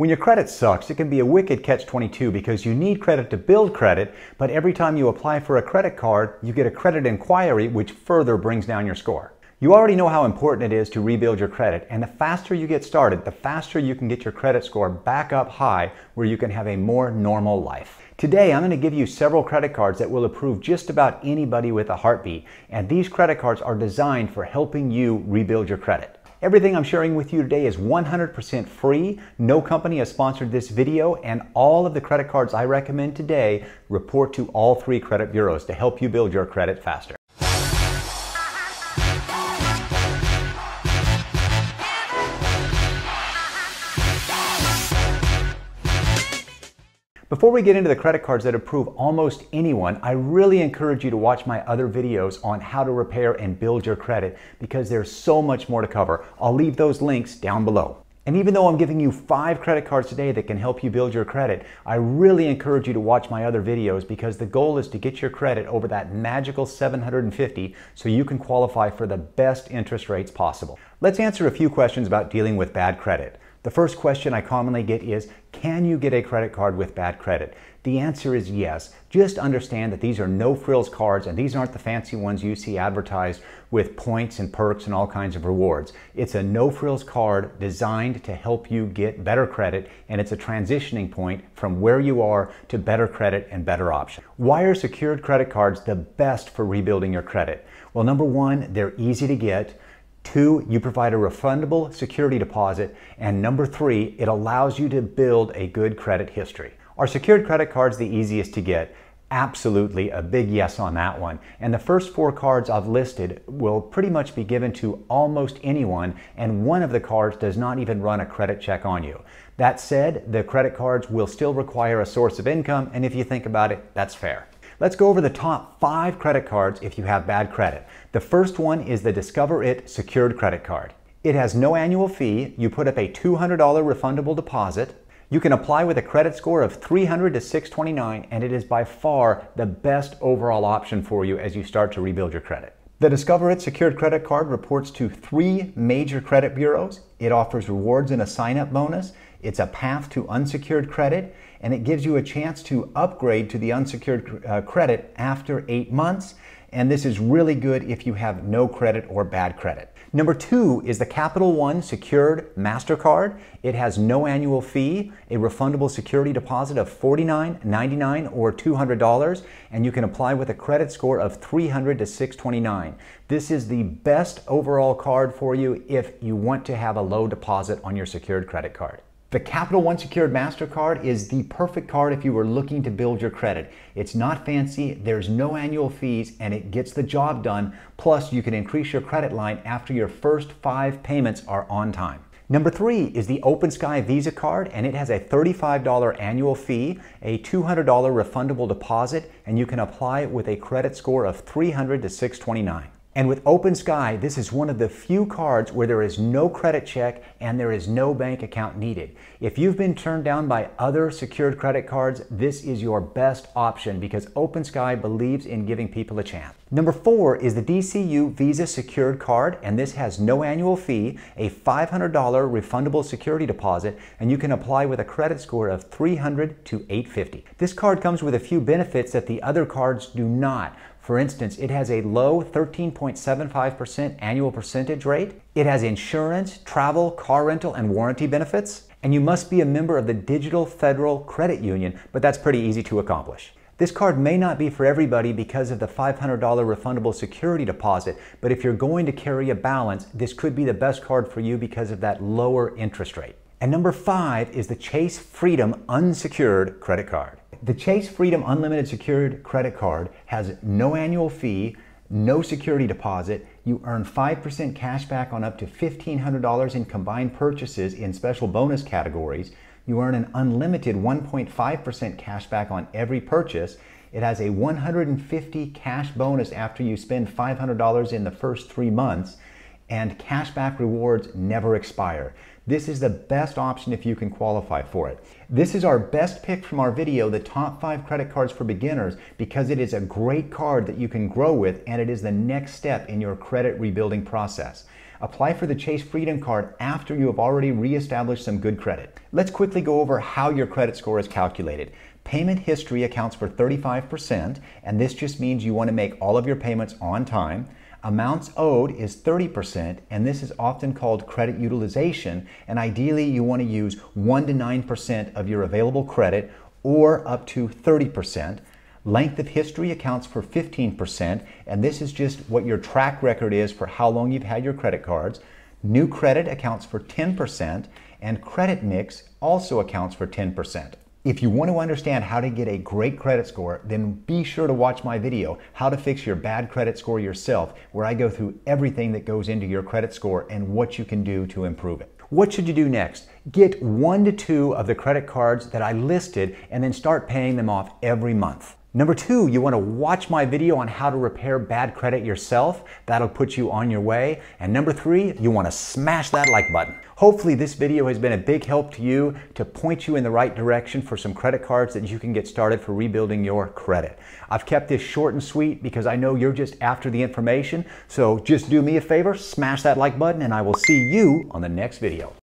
When your credit sucks, it can be a wicked catch-22 because you need credit to build credit, but every time you apply for a credit card, you get a credit inquiry which further brings down your score. You already know how important it is to rebuild your credit, and the faster you get started, the faster you can get your credit score back up high where you can have a more normal life. Today, I'm going to give you several credit cards that will approve just about anybody with a heartbeat, and these credit cards are designed for helping you rebuild your credit. Everything I'm sharing with you today is 100% free. No company has sponsored this video, and all of the credit cards I recommend today report to all three credit bureaus to help you build your credit faster. Before we get into the credit cards that approve almost anyone, I really encourage you to watch my other videos on how to repair and build your credit because there's so much more to cover. I'll leave those links down below. And even though I'm giving you five credit cards today that can help you build your credit, I really encourage you to watch my other videos because the goal is to get your credit over that magical 750 so you can qualify for the best interest rates possible. Let's answer a few questions about dealing with bad credit. The first question I commonly get is, can you get a credit card with bad credit? The answer is yes. Just understand that these are no frills cards and these aren't the fancy ones you see advertised with points and perks and all kinds of rewards. It's a no frills card designed to help you get better credit and it's a transitioning point from where you are to better credit and better options. Why are secured credit cards the best for rebuilding your credit? Well, number one, they're easy to get. Two, you provide a refundable security deposit. And number three, it allows you to build a good credit history. Are secured credit cards the easiest to get? Absolutely, a big yes on that one. And the first four cards I've listed will pretty much be given to almost anyone, and one of the cards does not even run a credit check on you. That said, the credit cards will still require a source of income, and if you think about it, that's fair. Let's go over the top five credit cards if you have bad credit. The first one is the Discover It Secured Credit Card. It has no annual fee. You put up a $200 refundable deposit. You can apply with a credit score of 300 to 629, and it is by far the best overall option for you as you start to rebuild your credit. The Discover It Secured Credit Card reports to three major credit bureaus. It offers rewards and a sign up bonus. It's a path to unsecured credit and it gives you a chance to upgrade to the unsecured uh, credit after eight months. And this is really good if you have no credit or bad credit. Number two is the Capital One Secured MasterCard. It has no annual fee, a refundable security deposit of $49, $99, or $200, and you can apply with a credit score of 300 to 629. This is the best overall card for you if you want to have a low deposit on your secured credit card. The Capital One Secured MasterCard is the perfect card if you were looking to build your credit. It's not fancy, there's no annual fees, and it gets the job done. Plus, you can increase your credit line after your first five payments are on time. Number three is the OpenSky Visa card, and it has a $35 annual fee, a $200 refundable deposit, and you can apply with a credit score of 300 to 629. And with OpenSky, this is one of the few cards where there is no credit check and there is no bank account needed. If you've been turned down by other secured credit cards, this is your best option because OpenSky believes in giving people a chance. Number four is the DCU Visa Secured Card, and this has no annual fee, a $500 refundable security deposit, and you can apply with a credit score of 300 to 850. This card comes with a few benefits that the other cards do not. For instance, it has a low 13.75% annual percentage rate. It has insurance, travel, car rental, and warranty benefits. And you must be a member of the Digital Federal Credit Union, but that's pretty easy to accomplish. This card may not be for everybody because of the $500 refundable security deposit, but if you're going to carry a balance, this could be the best card for you because of that lower interest rate. And number five is the Chase Freedom Unsecured Credit Card. The Chase Freedom Unlimited Secured Credit Card has no annual fee, no security deposit. You earn 5% cash back on up to $1,500 in combined purchases in special bonus categories. You earn an unlimited 1.5% cash back on every purchase. It has a 150 cash bonus after you spend $500 in the first three months, and cashback rewards never expire. This is the best option if you can qualify for it. This is our best pick from our video, the top five credit cards for beginners, because it is a great card that you can grow with and it is the next step in your credit rebuilding process. Apply for the Chase Freedom Card after you have already reestablished some good credit. Let's quickly go over how your credit score is calculated. Payment history accounts for 35%, and this just means you want to make all of your payments on time. Amounts owed is 30%, and this is often called credit utilization, and ideally you want to use 1 to 9% of your available credit or up to 30%. Length of history accounts for 15%, and this is just what your track record is for how long you've had your credit cards. New credit accounts for 10%, and credit mix also accounts for 10%. If you want to understand how to get a great credit score, then be sure to watch my video, How to Fix Your Bad Credit Score Yourself, where I go through everything that goes into your credit score and what you can do to improve it. What should you do next? Get one to two of the credit cards that I listed and then start paying them off every month. Number two, you want to watch my video on how to repair bad credit yourself. That'll put you on your way. And number three, you want to smash that like button. Hopefully this video has been a big help to you to point you in the right direction for some credit cards that you can get started for rebuilding your credit. I've kept this short and sweet because I know you're just after the information. So just do me a favor, smash that like button and I will see you on the next video.